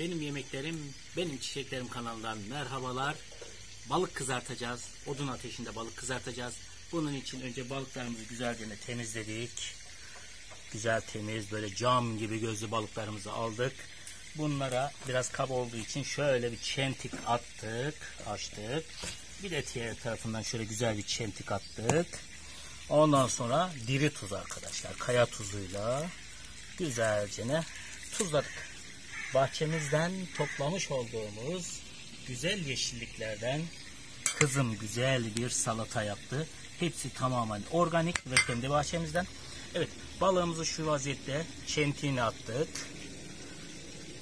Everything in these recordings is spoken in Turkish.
Benim yemeklerim, benim çiçeklerim kanalından merhabalar. Balık kızartacağız. Odun ateşinde balık kızartacağız. Bunun için önce balıklarımızı güzelce temizledik. Güzel temiz böyle cam gibi gözlü balıklarımızı aldık. Bunlara biraz kaba olduğu için şöyle bir çentik attık, açtık. Bir de diğer tarafından şöyle güzel bir çentik attık. Ondan sonra diri tuz arkadaşlar. Kaya tuzuyla güzelce ne tuzladık. Bahçemizden toplamış olduğumuz güzel yeşilliklerden kızım güzel bir salata yaptı. Hepsi tamamen organik ve kendi bahçemizden. Evet balığımızı şu vaziyette çentiğine attık.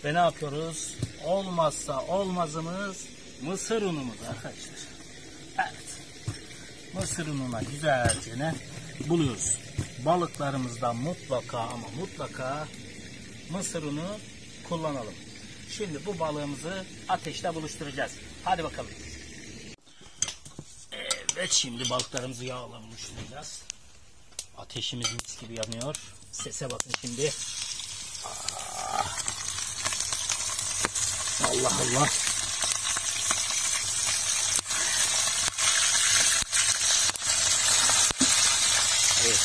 Ve ne yapıyoruz? Olmazsa olmazımız mısır unumuz arkadaşlar. Evet. Mısır ununa güzelce ne buluyoruz. Balıklarımızda mutlaka ama mutlaka mısır unu kullanalım. Şimdi bu balığımızı ateşte buluşturacağız. Hadi bakalım. Evet şimdi balıklarımızı yağla buluşturacağız. Ateşimiz mis gibi yanıyor. Sese bakın şimdi. Ah. Allah Allah. Evet.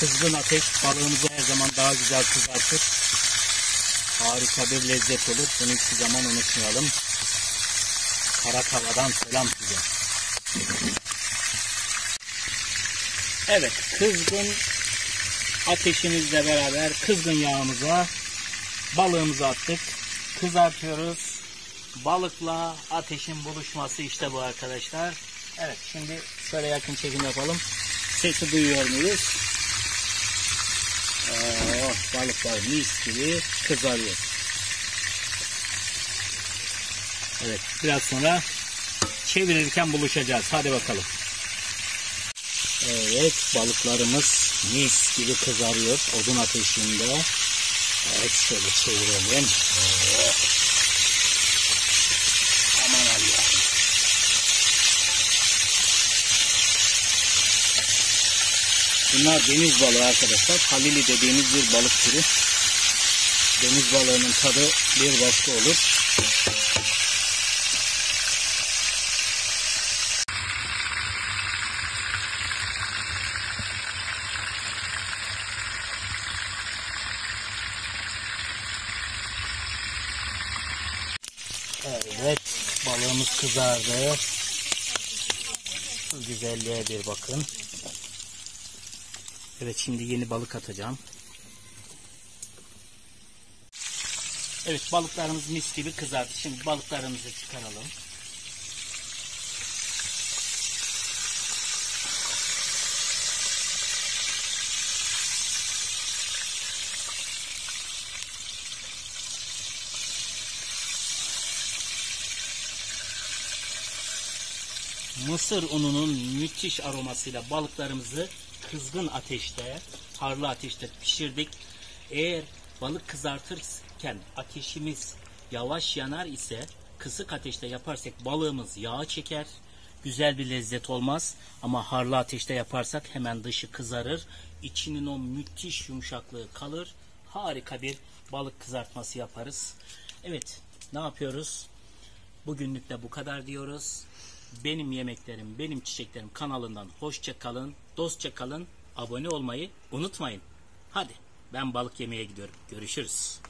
Kızgın ateş balığımızı her zaman daha güzel kızartır. Harika bir lezzet olur. Bunu hiçbir zaman unutmayalım. Kara tavadan selam size. Evet, kızgın ateşimizle beraber kızgın yağımıza balığımızı attık. Kızartıyoruz. Balıkla ateşin buluşması işte bu arkadaşlar. Evet, şimdi şöyle yakın çekim yapalım. Sesi duyuyor muyuz? Oh, balıklar mis gibi kızarıyor. Evet biraz sonra çevirirken buluşacağız. Hadi bakalım. Evet balıklarımız mis gibi kızarıyor odun ateşinde. Evet şöyle çevirelim. Oh. Bunlar deniz balığı arkadaşlar. Halili dediğimiz bir balık türü. Deniz balığının tadı bir başka olur. Evet balığımız kızardı. Şu güzelliğe bir bakın. Evet şimdi yeni balık atacağım. Evet balıklarımız mis gibi kızardı. Şimdi balıklarımızı çıkaralım. Mısır ununun müthiş aromasıyla balıklarımızı kızgın ateşte, harlı ateşte pişirdik. Eğer balık kızartırken ateşimiz yavaş yanar ise kısık ateşte yaparsak balığımız yağ çeker. Güzel bir lezzet olmaz ama harlı ateşte yaparsak hemen dışı kızarır. içinin o müthiş yumuşaklığı kalır. Harika bir balık kızartması yaparız. Evet ne yapıyoruz? Bugünlük de bu kadar diyoruz. Benim yemeklerim, benim çiçeklerim kanalından hoşça kalın, dostça kalın, abone olmayı unutmayın. Hadi ben balık yemeye gidiyorum. Görüşürüz.